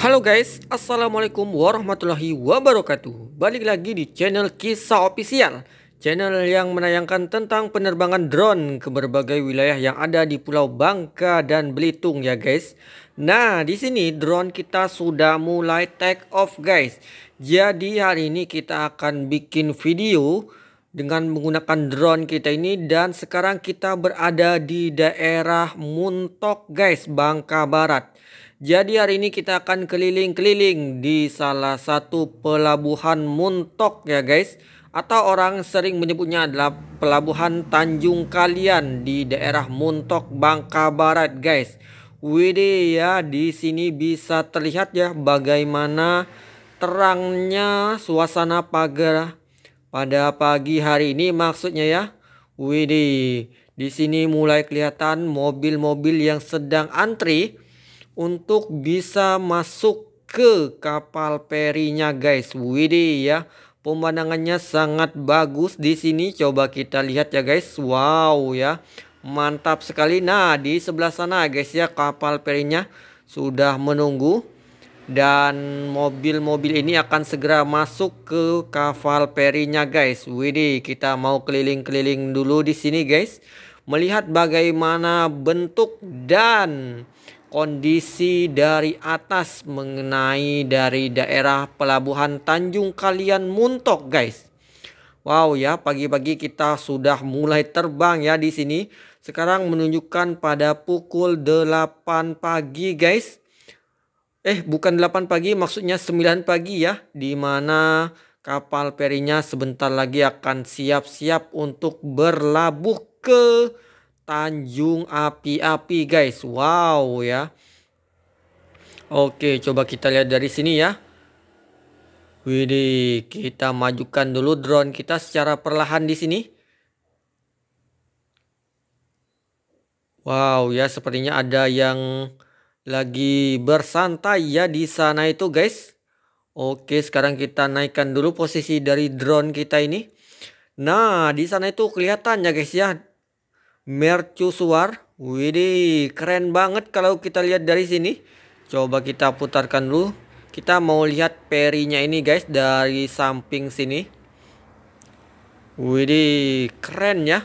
Halo guys, Assalamualaikum warahmatullahi wabarakatuh. Balik lagi di channel Kisah Official Channel yang menayangkan tentang penerbangan drone ke berbagai wilayah yang ada di Pulau Bangka dan Belitung ya guys. Nah di sini drone kita sudah mulai take off guys. Jadi hari ini kita akan bikin video dengan menggunakan drone kita ini dan sekarang kita berada di daerah Muntok guys Bangka Barat jadi hari ini kita akan keliling-keliling di salah satu pelabuhan Muntok ya guys. Atau orang sering menyebutnya adalah pelabuhan Tanjung Kalian di daerah Muntok Bangka Barat guys. Widih ya di sini bisa terlihat ya bagaimana terangnya suasana pagar pada pagi hari ini maksudnya ya. Widih di sini mulai kelihatan mobil-mobil yang sedang antri untuk bisa masuk ke kapal perinya guys. Widih ya. Pemandangannya sangat bagus di sini. Coba kita lihat ya guys. Wow ya. Mantap sekali. Nah, di sebelah sana guys ya kapal perinya sudah menunggu dan mobil-mobil ini akan segera masuk ke kapal perinya guys. Widih, kita mau keliling-keliling dulu di sini guys. Melihat bagaimana bentuk dan kondisi dari atas mengenai dari daerah pelabuhan Tanjung Kalian Muntok guys. Wow ya pagi-pagi kita sudah mulai terbang ya di sini. Sekarang menunjukkan pada pukul 8 pagi guys. Eh bukan 8 pagi maksudnya 9 pagi ya. Di mana kapal perinya sebentar lagi akan siap-siap untuk berlabuh ke Tanjung Api-Api guys. Wow ya. Oke, coba kita lihat dari sini ya. Widih, kita majukan dulu drone kita secara perlahan di sini. Wow ya, sepertinya ada yang lagi bersantai ya di sana itu guys. Oke, sekarang kita naikkan dulu posisi dari drone kita ini. Nah, di sana itu kelihatan ya guys ya mercusuar. Widih, keren banget kalau kita lihat dari sini. Coba kita putarkan dulu. Kita mau lihat perinya ini guys dari samping sini. Widih, keren ya.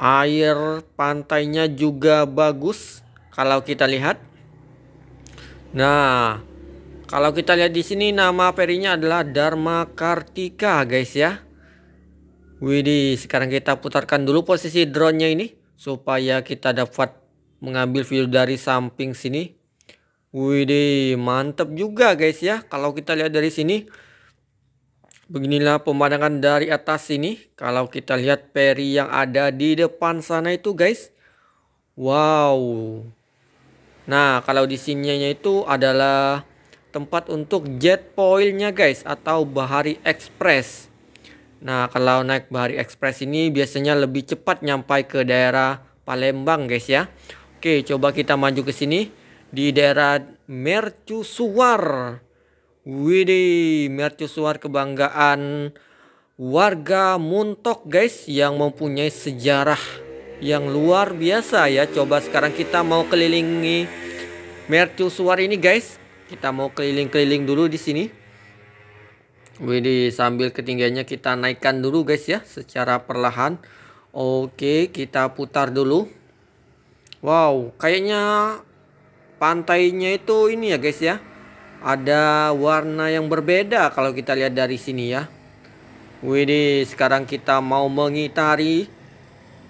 Air pantainya juga bagus kalau kita lihat. Nah, kalau kita lihat di sini nama perinya adalah Dharma Kartika guys ya. Widih, sekarang kita putarkan dulu posisi drone-nya ini supaya kita dapat mengambil video dari samping sini. Widih, mantap juga guys ya. Kalau kita lihat dari sini, beginilah pemandangan dari atas sini. Kalau kita lihat peri yang ada di depan sana itu guys. Wow. Nah, kalau di sininya itu adalah tempat untuk jet foilnya guys atau Bahari Express. Nah, kalau naik Bahari Express ini biasanya lebih cepat nyampai ke daerah Palembang, guys ya. Oke, coba kita maju ke sini di daerah Mercusuar. Widih, Mercusuar kebanggaan warga Muntok, guys, yang mempunyai sejarah yang luar biasa ya. Coba sekarang kita mau kelilingi Mercusuar ini, guys. Kita mau keliling-keliling dulu di sini. Widih sambil ketinggiannya kita naikkan dulu guys ya secara perlahan. Oke kita putar dulu. Wow kayaknya pantainya itu ini ya guys ya. Ada warna yang berbeda kalau kita lihat dari sini ya. Widih sekarang kita mau mengitari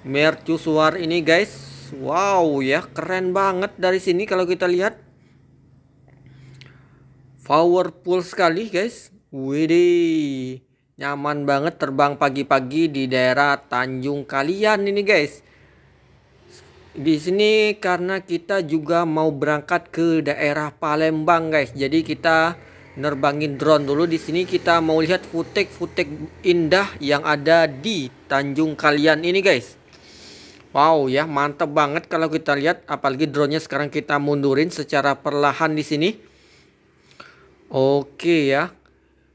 mercusuar ini guys. Wow ya keren banget dari sini kalau kita lihat. Powerful sekali guys. Widih, nyaman banget terbang pagi-pagi di daerah Tanjung Kalian ini guys. Di sini karena kita juga mau berangkat ke daerah Palembang guys. Jadi kita nerbangin drone dulu di sini kita mau lihat footage-footage indah yang ada di Tanjung Kalian ini guys. Wow ya, mantap banget kalau kita lihat apalagi drone-nya sekarang kita mundurin secara perlahan di sini. Oke ya.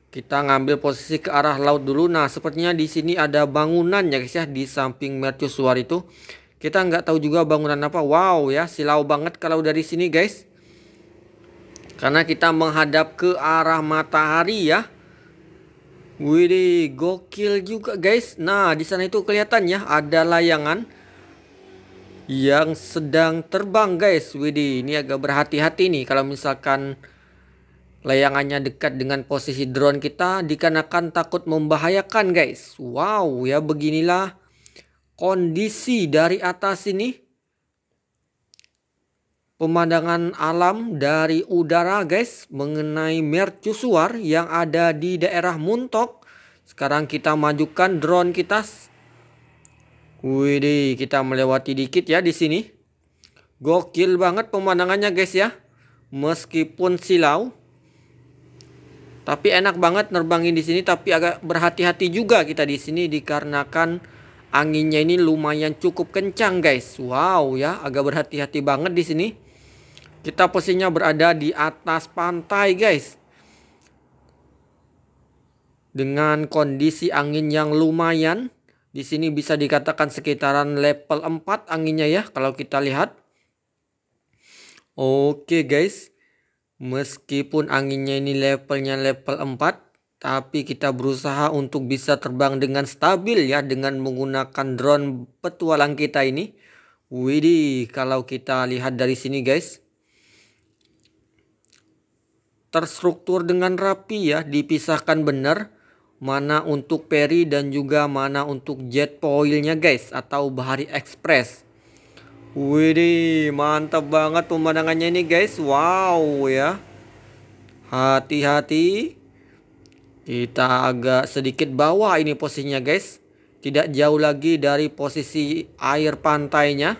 Kita ngambil posisi ke arah laut dulu. Nah, sepertinya di sini ada bangunan ya guys ya di samping mercusuar itu. Kita nggak tahu juga bangunan apa. Wow ya, silau banget kalau dari sini guys. Karena kita menghadap ke arah matahari ya. Wih, gokil juga guys. Nah, di sana itu kelihatan ya ada layangan yang sedang terbang guys. Wih, ini agak berhati-hati nih kalau misalkan layangannya dekat dengan posisi drone kita dikarenakan takut membahayakan guys. Wow, ya beginilah kondisi dari atas ini pemandangan alam dari udara guys mengenai mercusuar yang ada di daerah Muntok. Sekarang kita majukan drone kita. Wih, kita melewati dikit ya di sini. Gokil banget pemandangannya guys ya. Meskipun silau. Tapi enak banget nerbangin di sini tapi agak berhati-hati juga kita di sini dikarenakan anginnya ini lumayan cukup kencang guys. Wow ya, agak berhati-hati banget di sini. Kita posisinya berada di atas pantai guys. Dengan kondisi angin yang lumayan. Di sini bisa dikatakan sekitaran level 4 anginnya ya kalau kita lihat. Oke guys. Meskipun anginnya ini levelnya level 4. Tapi kita berusaha untuk bisa terbang dengan stabil ya. Dengan menggunakan drone petualang kita ini. Widih kalau kita lihat dari sini guys terstruktur dengan rapi ya, dipisahkan benar mana untuk peri dan juga mana untuk jet foilnya guys atau Bahari Express. Wih, mantap banget pemandangannya ini guys. Wow ya. Hati-hati. Kita agak sedikit bawah ini posisinya guys. Tidak jauh lagi dari posisi air pantainya.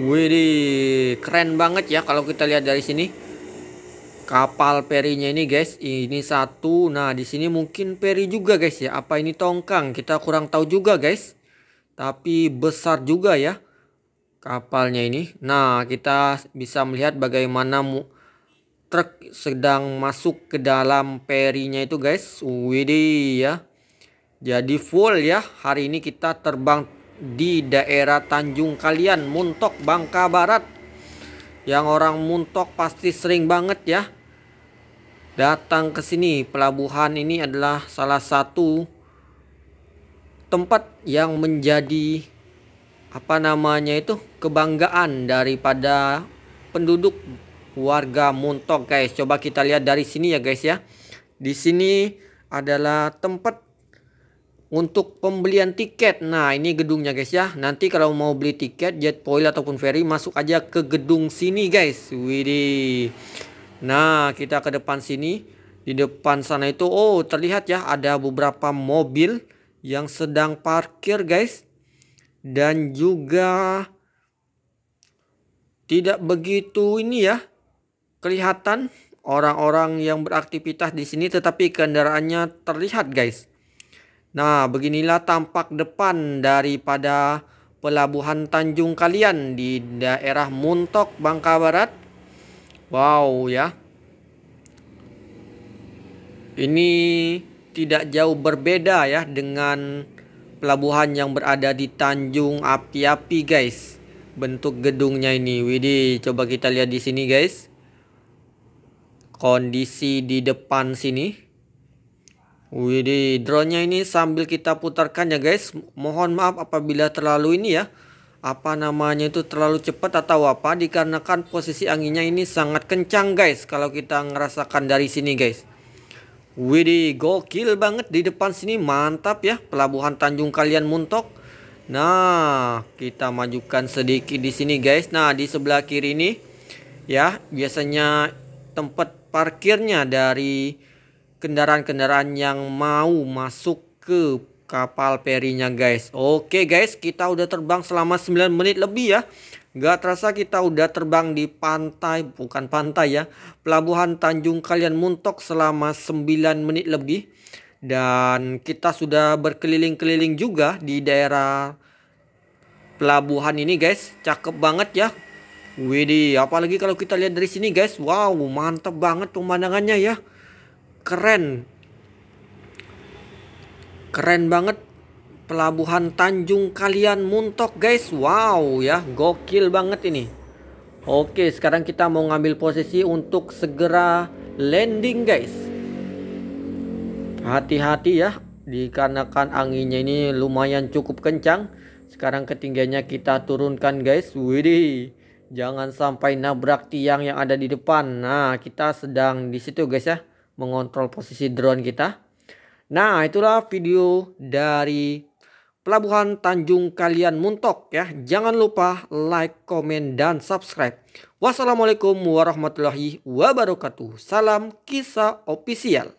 Wih, keren banget ya kalau kita lihat dari sini. Kapal perinya ini guys, ini satu. Nah, di sini mungkin peri juga guys ya. Apa ini tongkang? Kita kurang tahu juga guys. Tapi besar juga ya kapalnya ini. Nah, kita bisa melihat bagaimana truk sedang masuk ke dalam perinya itu guys. Widih ya. Jadi full ya. Hari ini kita terbang di daerah Tanjung Kalian, Muntok, Bangka Barat. Yang orang Muntok pasti sering banget ya datang ke sini. Pelabuhan ini adalah salah satu tempat yang menjadi apa namanya itu kebanggaan daripada penduduk warga Muntok guys. Coba kita lihat dari sini ya guys ya. Di sini adalah tempat untuk pembelian tiket. Nah, ini gedungnya guys ya. Nanti kalau mau beli tiket jet foil ataupun ferry masuk aja ke gedung sini guys. Widih. Nah, kita ke depan sini. Di depan sana itu oh terlihat ya ada beberapa mobil yang sedang parkir guys. Dan juga tidak begitu ini ya kelihatan orang-orang yang beraktivitas di sini tetapi kendaraannya terlihat guys. Nah, beginilah tampak depan daripada pelabuhan Tanjung Kalian di daerah Muntok, Bangka Barat. Wow ya. Ini tidak jauh berbeda ya dengan pelabuhan yang berada di Tanjung Api-Api guys. Bentuk gedungnya ini. Widih, coba kita lihat di sini guys. Kondisi di depan sini. Wih, drone-nya ini sambil kita putarkan ya guys. Mohon maaf apabila terlalu ini ya. Apa namanya itu terlalu cepat atau apa dikarenakan posisi anginnya ini sangat kencang guys kalau kita ngerasakan dari sini guys. Widih, gokil banget di depan sini mantap ya pelabuhan Tanjung Kalian Muntok. Nah, kita majukan sedikit di sini guys. Nah, di sebelah kiri ini ya biasanya tempat parkirnya dari kendaraan-kendaraan yang mau masuk ke kapal perinya guys Oke guys kita udah terbang selama 9 menit lebih ya Gak terasa kita udah terbang di pantai Bukan pantai ya Pelabuhan Tanjung Kalian Muntok selama 9 menit lebih. Dan kita sudah berkeliling-keliling juga di daerah Pelabuhan ini guys. Cakep banget ya. Widih apalagi kalau kita lihat dari sini guys. Wow mantap banget pemandangannya ya. Keren. Keren banget pelabuhan Tanjung Kalian Muntok guys wow ya gokil banget ini Oke, sekarang kita mau ngambil posisi untuk segera landing guys. Hati-hati ya, dikarenakan anginnya ini lumayan cukup kencang. Sekarang ketinggiannya kita turunkan guys. Widih. Jangan sampai nabrak tiang yang ada di depan. Nah, kita sedang di situ guys ya, mengontrol posisi drone kita. Nah, itulah video dari Pelabuhan Tanjung Kalian Muntok ya. Jangan lupa like, komen, dan subscribe. Wassalamualaikum warahmatullahi wabarakatuh. Salam kisah ofisial.